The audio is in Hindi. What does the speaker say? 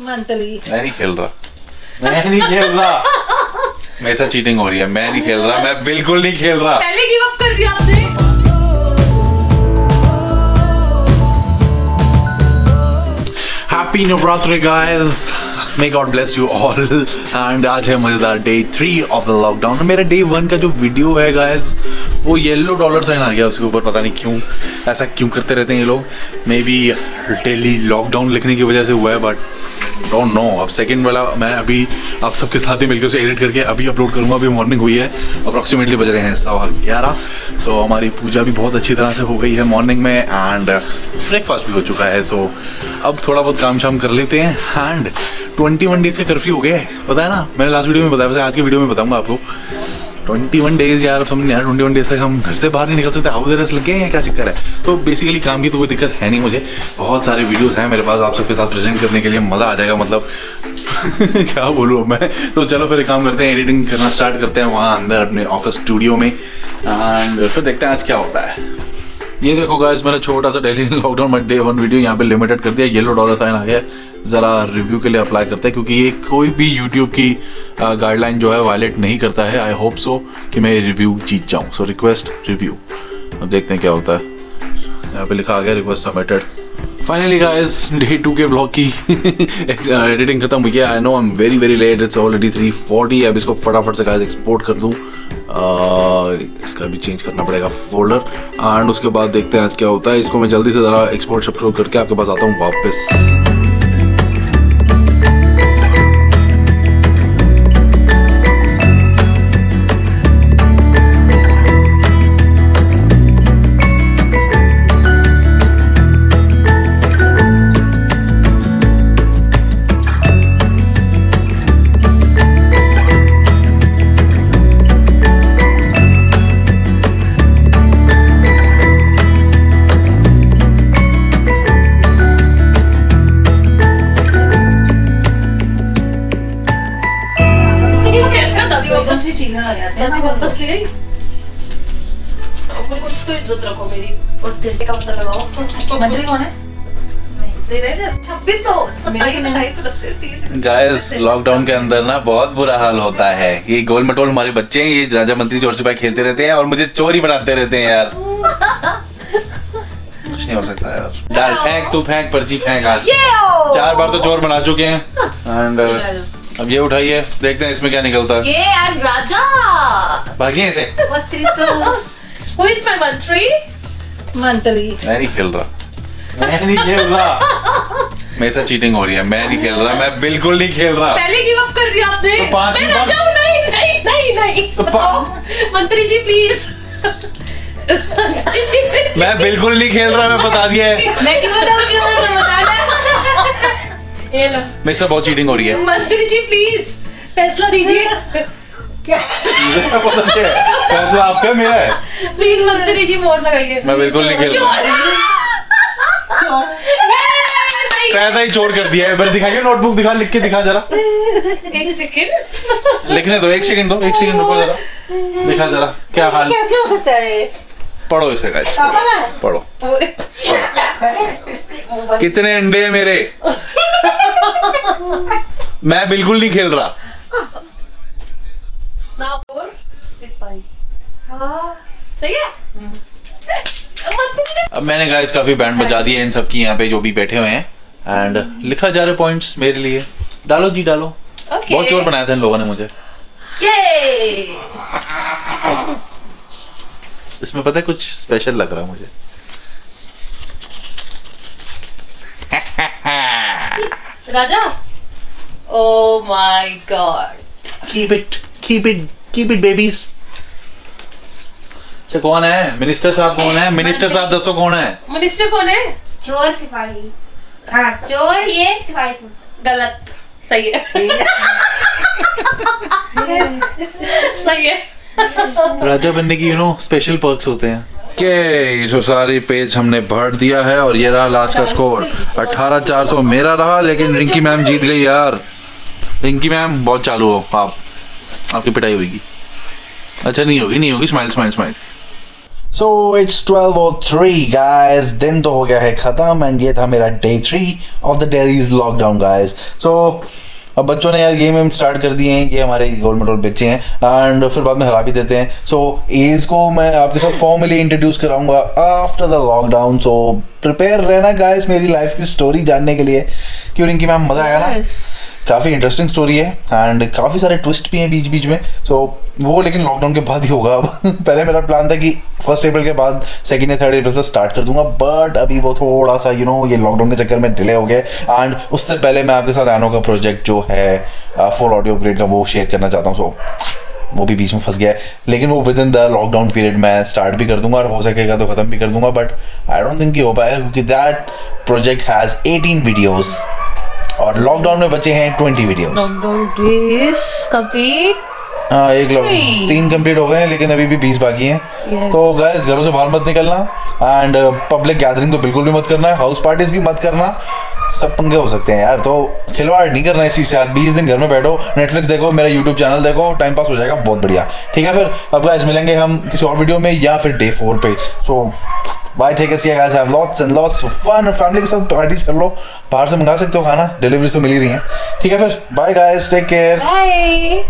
मैं नहीं खेल रहा। मैं नहीं खेल रहा। मेरे साथ चीटिंग हो रही है मैं नहीं खेल रहा मैं बिल्कुल नहीं खेल रहा। पहले गिव अप कर दिया आपने। Happy Navratri guys may God bless you all and आज है मज़ेदार day three of the lockdown मेरा डे वन का जो वीडियो है गाइस वो येलो डॉलर साइन आ गया उसके ऊपर पता नहीं क्यों। ऐसा क्यों करते रहते हैं ये लोग? मे बी डेली लॉकडाउन लिखने की वजह से हुआ है बट डोंट नो अब सेकंड वाला मैं अभी आप सबके साथ ही मिलकर उसे एडिट करके अभी अपलोड करूँगा। अभी मॉर्निंग हुई है। अप्रॉक्सीमेटली बज रहे हैं सवा ग्यारह। सो so, हमारी पूजा भी बहुत अच्छी तरह से हो गई है मॉर्निंग में एंड ब्रेकफास्ट भी हो चुका है। सो so, अब थोड़ा बहुत काम शाम कर लेते हैं एंड ट्वेंटी वन डेज़ का कर्फ्यू हो गया है। पता है ना? मैंने लास्ट वीडियो में बताया आज की वीडियो में बताऊँगा आपको। ट्वेंटी वन डेज़ यार समझ नहीं ट्वेंटी वन डेज़ तक हम घर से बाहर नहीं निकल सकते। हाउस अरेस्ट लग गया या क्या चक्कर है? तो बेसिकली काम की तो कोई दिक्कत है नहीं मुझे। बहुत सारे वीडियोस हैं मेरे पास, आप सबके साथ प्रेजेंट करने के लिए मज़ा आ जाएगा मतलब क्या बोलूँ मैं? तो चलो फिर काम करते हैं एडिटिंग करना स्टार्ट करते हैं वहाँ अंदर अपने ऑफ़िस स्टूडियो में। एंड फिर देखते हैं आज क्या होता है। ये देखो गाइस मैंने छोटा सा डेली लॉकडाउन में डे वन वीडियो यहाँ पे लिमिटेड कर दिया। येलो डॉलर साइन आ गया ज़रा रिव्यू के लिए अप्लाई करते हैं, क्योंकि ये कोई भी यूट्यूब की गाइडलाइन जो है वायलेट नहीं करता है। आई होप सो कि मैं रिव्यू जीत जाऊँ। सो रिक्वेस्ट रिव्यू अब देखते हैं क्या होता है। यहाँ पे लिखा आ गया request submitted finally guys day two के ब्लॉग की एडिटिंग खत्म हुई है I know I am very very late it's already three forty अब इसको फटाफट से गाइस एक्सपोर्ट कर दूँ. इसका भी चेंज करना पड़ेगा फोल्डर एंड उसके बाद देखते हैं आज क्या होता है. इसको मैं जल्दी से ज़रा एक्सपोर्ट शपोर्ट करके आपके पास आता हूँ वापस. वापस ले अब कुछ तो इज़्ज़त रखो मेरी. और तेरे का पता लगाओ. मंथली कौन है? गाइस लॉकडाउन के अंदर ना बहुत बुरा हाल होता है। ये गोल मटोल हमारे बच्चे हैं ये राजा मंत्री चोर सिपाही खेलते रहते हैं और मुझे चोरी बनाते रहते हैं यार। कुछ नहीं हो सकता यार। डाल फेंक तू फेंक पर्ची फेंक आज। चार बार तो चोर बना चुके हैं। एंड अब ये उठाइए देखते हैं इसमें क्या निकलता है। ये एंड राजा। भागिए इसे। मंत्री तो। हु इज़ माय मंत्री? मंथली मैं नहीं खेल रहा। मैं नहीं खेल रहा। मेरे साथ चीटिंग हो रही है। मैं नहीं खेल रहा। मैं बिल्कुल नहीं खेल रहा। पहले गिव अप कर दिया आपने। तो पाँच मैं राजा हूँ। नहीं नहीं नहीं नहीं। तो बताओ। मंत्री जी प्लीज़ मैं बिल्कुल नहीं खेल रहा। मैं बता दिया है। ये लो। मेरे साथ बहुत चीटिंग हो रही है। मंत्री जी प्लीज़ फैसला दीजिए। पता है। फैसला आपका मेरा है। प्लीज़ मंत्री जी मोड़ लगाइए। मैं बिल्कुल नहीं खेल रहा चोर तो ही चोर कर दिया है। बस दिखाइए नोटबुक दिखा लिख के दिखा जरा। एक सेकंड लिखने दो एक सेकंड दो एक सेकंड रुको जरा। दिखा जरा क्या हाल? कैसे हो सकता है? पढ़ो इसे गाइस पढ़ो कितने अंडे हैं मेरे? मैं बिल्कुल नहीं खेल रहा। सिपाही। सही है? अब मैंने गाइस काफ़ी बैंड बजा दिए इन सब की यहाँ पे जो भी बैठे हुए हैं। एंड लिखा जा रहे पॉइंट्स मेरे लिए। डालो जी डालो। ओके बहुत चोर बनाया था इन लोगों ने मुझे। ये इसमें पता है कुछ स्पेशल लग रहा है मुझे। राजा? ओ my God keep it keep it keep it babies अच्छा कौन है? मिनिस्टर साहब कौन है? मिनिस्टर साहब दसो कौन है? मिनिस्टर कौन है? चोर सिपाही। हाँ चोर ये सिपाही गलत। सही है। सही है। राजा बनने की यू नो स्पेशल पर्क्स होते हैं। के सो सारी पेज हमने भर दिया है और ये रहा लास्ट का स्कोर अठारह चार सौ मेरा रहा लेकिन रिंकी मैम जीत गई यार। रिंकी मैम बहुत चालू हो आप आपकी पिटाई होगी अच्छा नहीं होगी नहीं होगी smile smile smile so it's 12:03 guys दिन तो हो गया है खत्म एंड ये था मेरा day three of the dailies lockdown guys so अब बच्चों ने यार गेम वेम स्टार्ट कर दिए हैं ये हमारे गोल्ड मेडल बच्चे हैं एंड फिर बाद में हरा भी देते हैं। सो so, एज को मैं आपके साथ फॉर्मली इंट्रोड्यूस कराऊँगा after the lockdown so prepare रहना गाइस मेरी लाइफ की स्टोरी जानने के लिए क्यों रिंकी मैम मज़ा आया ना? काफ़ी इंटरेस्टिंग स्टोरी है एंड काफ़ी सारे ट्विस्ट भी हैं बीच बीच में। सो so, वो लेकिन लॉकडाउन के बाद ही होगा अब। पहले मेरा प्लान था कि फ़र्स्ट अप्रैल के बाद सेकेंड या थर्ड अप्रैल से स्टार्ट कर दूँगा बट अभी वो थोड़ा सा यू you नो know, ये लॉकडाउन के चक्कर में डिले हो गए। एंड उससे पहले मैं आपके साथ एनो का प्रोजेक्ट जो है फुल ऑडियो ग्रेड का वो शेयर करना चाहता हूँ। सो so, वो भी बीच में फंस गया है। लेकिन वो within the lockdown period मैं स्टार्ट भी कर दूँगा और हो सकेगा तो ख़त्म भी कर दूँगा बट आई डोंट थिंक कि हो पाएगा क्योंकि दैट प्रोजेक्ट हैज़ 18 वीडियोज़ और लॉकडाउन में बचे हैं ट्वेंटी वीडियोस हाँ एक Three. तीन कंप्लीट हो गए हैं लेकिन अभी भी बीस बाकी हैं। Yes. तो गैस घरों से बाहर मत निकलना एंड पब्लिक गैदरिंग तो बिल्कुल भी मत करना है हाउस पार्टीज़ भी मत करना। सब पंगे हो सकते हैं यार तो खिलवाड़ नहीं करना इस चीज़ से। यार बीस दिन घर में बैठो नेटफ्लिक्स देखो मेरा यूट्यूब चैनल देखो टाइम पास हो जाएगा बहुत बढ़िया। ठीक है फिर अब गाइस मिलेंगे हम किसी और वीडियो में या फिर डे फोर पे। So bye take see guys have lots and lots of fun family के साथ पार्टीज़ कर लो बाहर से मंगा सकते हो, खाना. डिलीवरी से मिल ही रही है. ठीक है फिर. Bye guys take care bye